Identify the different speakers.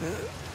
Speaker 1: Huh?